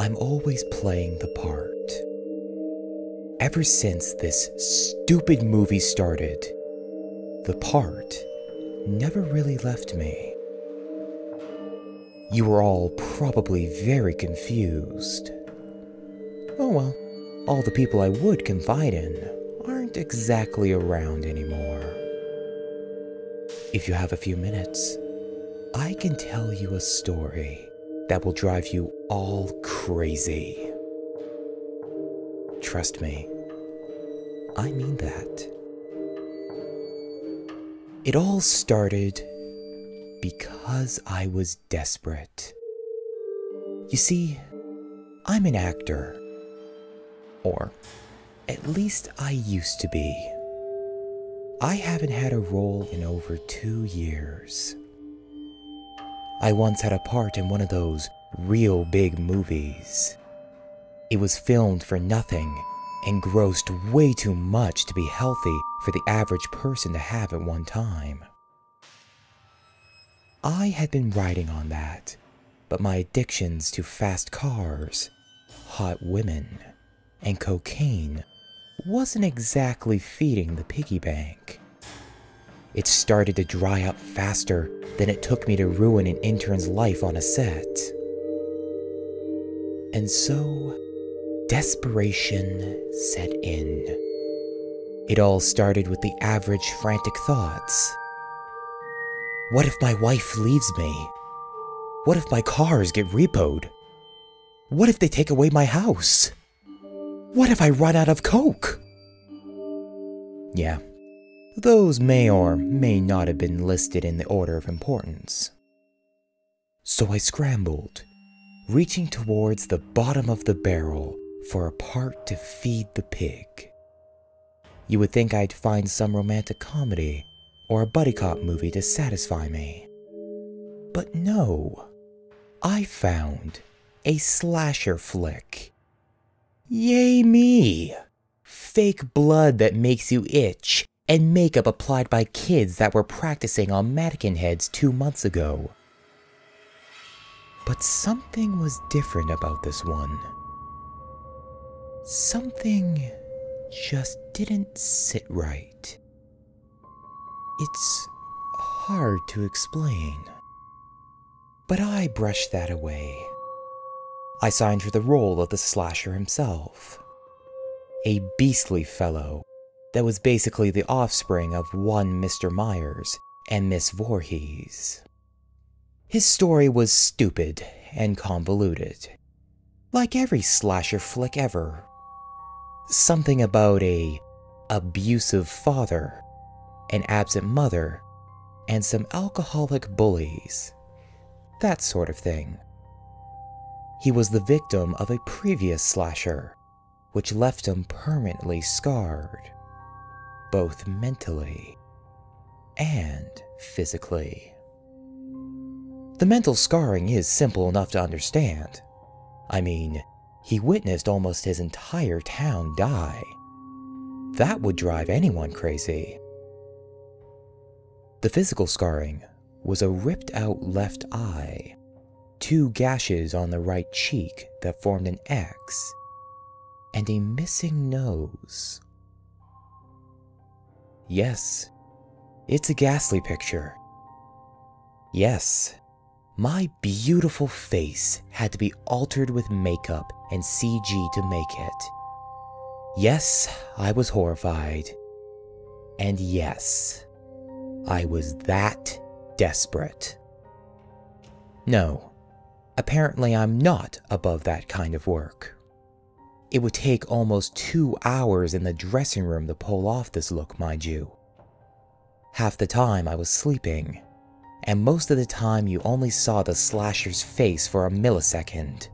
I'm always playing the part. Ever since this stupid movie started, the part never really left me. You were all probably very confused. Oh well, all the people I would confide in aren't exactly around anymore. If you have a few minutes, I can tell you a story that will drive you all crazy. Trust me, I mean that. It all started because I was desperate. You see, I'm an actor. Or, at least I used to be. I haven't had a role in over two years. I once had a part in one of those real big movies. It was filmed for nothing and grossed way too much to be healthy for the average person to have at one time. I had been riding on that, but my addictions to fast cars, hot women, and cocaine wasn't exactly feeding the piggy bank. It started to dry up faster than it took me to ruin an intern's life on a set. And so, desperation set in. It all started with the average frantic thoughts. What if my wife leaves me? What if my cars get repoed? What if they take away my house? What if I run out of coke? Yeah, those may or may not have been listed in the order of importance. So I scrambled, reaching towards the bottom of the barrel for a part to feed the pig. You would think I'd find some romantic comedy or a buddy cop movie to satisfy me. But no, I found a slasher flick. Yay me! Fake blood that makes you itch, and makeup applied by kids that were practicing on mannequin heads two months ago. But something was different about this one. Something just didn't sit right. It's hard to explain. But I brushed that away. I signed for the role of the slasher himself. A beastly fellow that was basically the offspring of one Mr. Myers and Miss Voorhees. His story was stupid and convoluted, like every slasher flick ever. Something about a abusive father an absent mother, and some alcoholic bullies. That sort of thing. He was the victim of a previous slasher, which left him permanently scarred, both mentally and physically. The mental scarring is simple enough to understand. I mean, he witnessed almost his entire town die. That would drive anyone crazy. The physical scarring was a ripped out left eye, two gashes on the right cheek that formed an X, and a missing nose. Yes, it's a ghastly picture. Yes, my beautiful face had to be altered with makeup and CG to make it. Yes, I was horrified. And yes, I was that desperate. No, apparently I'm not above that kind of work. It would take almost two hours in the dressing room to pull off this look, mind you. Half the time I was sleeping, and most of the time you only saw the slasher's face for a millisecond.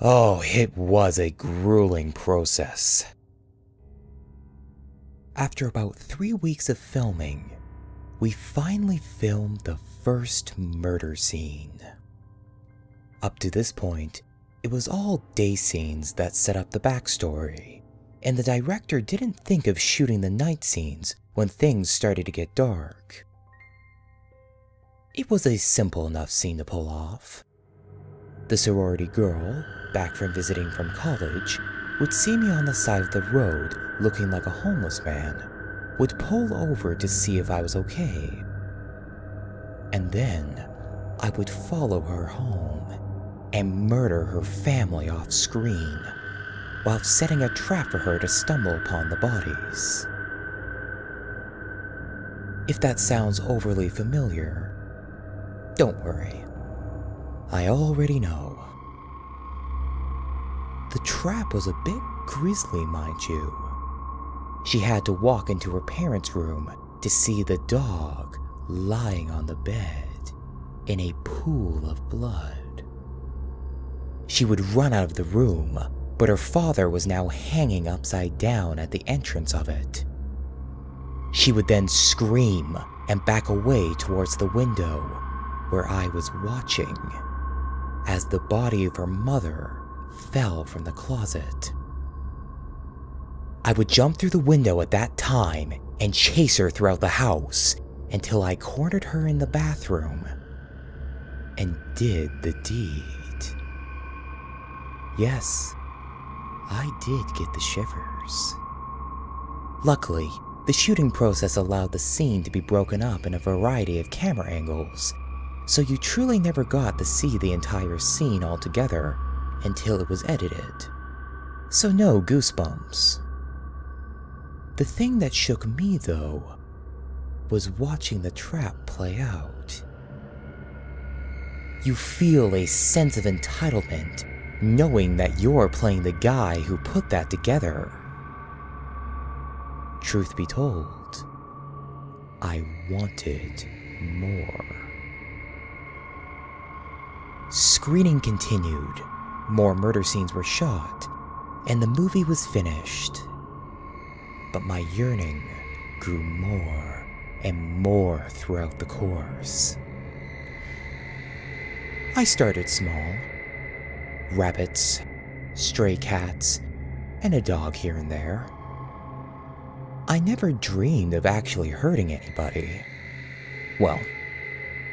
Oh, it was a grueling process. After about three weeks of filming, we finally filmed the first murder scene. Up to this point, it was all day scenes that set up the backstory, and the director didn't think of shooting the night scenes when things started to get dark. It was a simple enough scene to pull off. The sorority girl, back from visiting from college would see me on the side of the road looking like a homeless man, would pull over to see if I was okay. And then I would follow her home and murder her family off screen while setting a trap for her to stumble upon the bodies. If that sounds overly familiar, don't worry. I already know. The trap was a bit grisly, mind you. She had to walk into her parents' room to see the dog lying on the bed in a pool of blood. She would run out of the room, but her father was now hanging upside down at the entrance of it. She would then scream and back away towards the window where I was watching as the body of her mother fell from the closet. I would jump through the window at that time and chase her throughout the house until I cornered her in the bathroom and did the deed. Yes, I did get the shivers. Luckily, the shooting process allowed the scene to be broken up in a variety of camera angles, so you truly never got to see the entire scene altogether until it was edited. So, no goosebumps. The thing that shook me, though, was watching the trap play out. You feel a sense of entitlement knowing that you're playing the guy who put that together. Truth be told, I wanted more. Screening continued, more murder scenes were shot, and the movie was finished. But my yearning grew more and more throughout the course. I started small rabbits, stray cats, and a dog here and there. I never dreamed of actually hurting anybody. Well,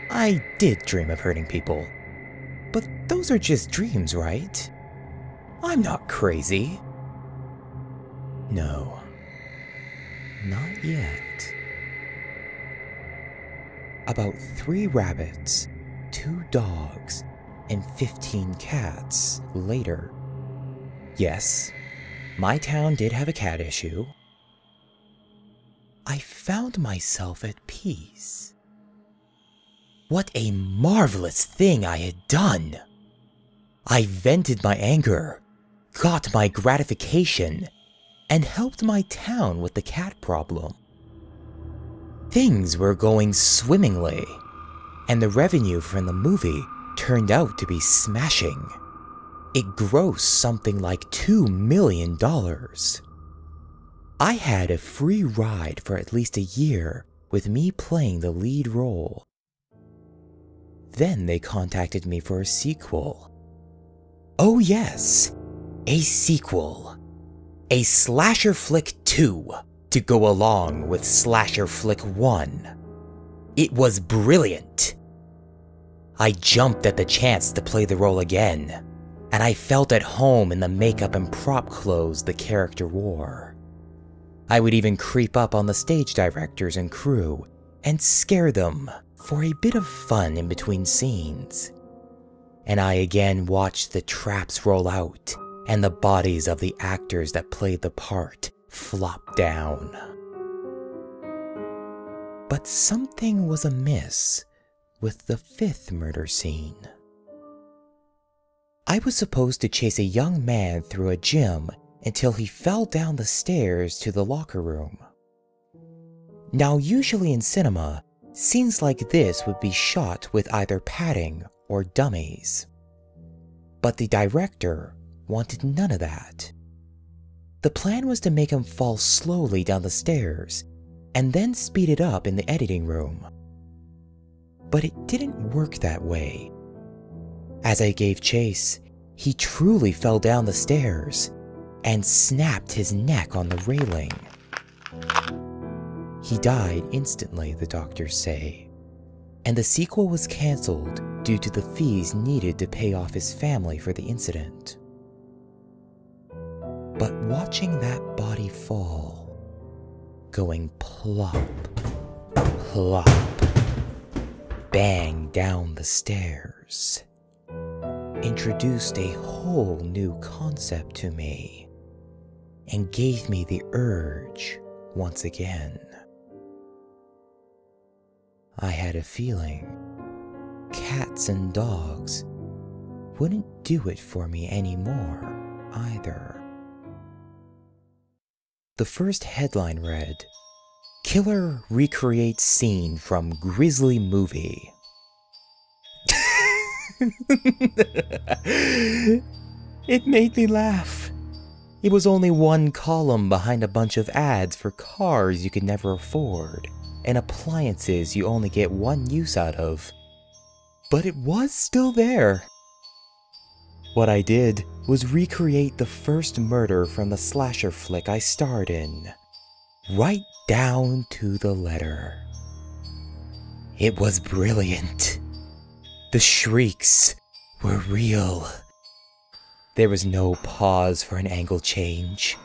I did dream of hurting people. Those are just dreams, right? I'm not crazy. No. Not yet. About three rabbits, two dogs, and 15 cats later. Yes, my town did have a cat issue. I found myself at peace. What a marvelous thing I had done! I vented my anger, got my gratification, and helped my town with the cat problem. Things were going swimmingly, and the revenue from the movie turned out to be smashing. It grossed something like $2 million. I had a free ride for at least a year with me playing the lead role. Then they contacted me for a sequel. Oh yes, a sequel. A Slasher Flick 2 to go along with Slasher Flick 1. It was brilliant. I jumped at the chance to play the role again, and I felt at home in the makeup and prop clothes the character wore. I would even creep up on the stage directors and crew and scare them for a bit of fun in between scenes. And I again watched the traps roll out and the bodies of the actors that played the part flop down. But something was amiss with the fifth murder scene. I was supposed to chase a young man through a gym until he fell down the stairs to the locker room. Now, usually in cinema, scenes like this would be shot with either padding or dummies. But the director wanted none of that. The plan was to make him fall slowly down the stairs and then speed it up in the editing room. But it didn't work that way. As I gave chase, he truly fell down the stairs and snapped his neck on the railing. He died instantly, the doctors say, and the sequel was cancelled due to the fees needed to pay off his family for the incident. but watching that body fall, going plop, plop, bang down the stairs, introduced a whole new concept to me and gave me the urge once again. I had a feeling cats and dogs wouldn't do it for me anymore either. The first headline read Killer recreates scene from Grisly movie. it made me laugh. It was only one column behind a bunch of ads for cars you could never afford and appliances you only get one use out of. But it was still there. What I did was recreate the first murder from the slasher flick I starred in, right down to the letter. It was brilliant. The shrieks were real. There was no pause for an angle change.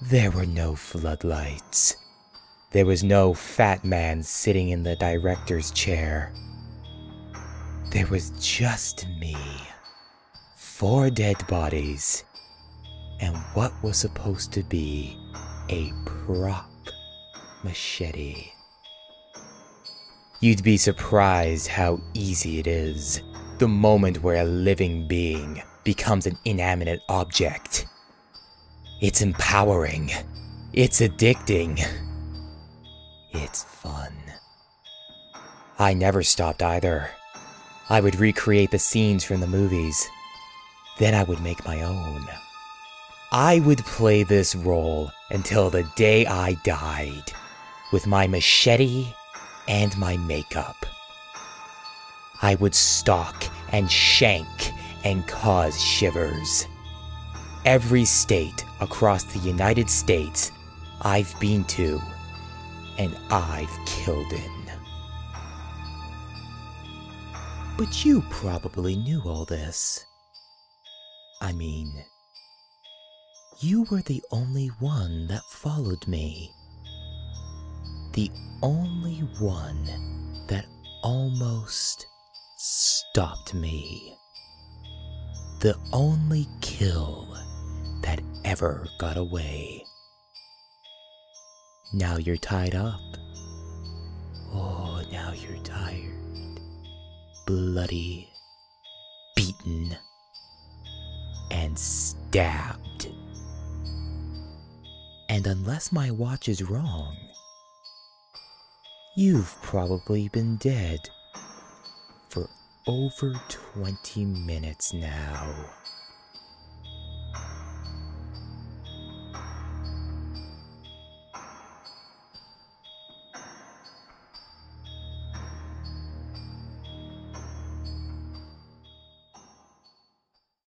There were no floodlights. There was no fat man sitting in the director's chair. There was just me. Four dead bodies. And what was supposed to be a prop machete. You'd be surprised how easy it is the moment where a living being becomes an inanimate object. It's empowering. It's addicting. It's fun. I never stopped either. I would recreate the scenes from the movies. Then I would make my own. I would play this role until the day I died, with my machete and my makeup. I would stalk and shank and cause shivers. Every state across the United States I've been to and I've killed in. But you probably knew all this. I mean, you were the only one that followed me. The only one that almost stopped me. The only kill that ever got away. Now you're tied up. Oh, now you're tired. Bloody, beaten, and stabbed. And unless my watch is wrong, you've probably been dead for over 20 minutes now.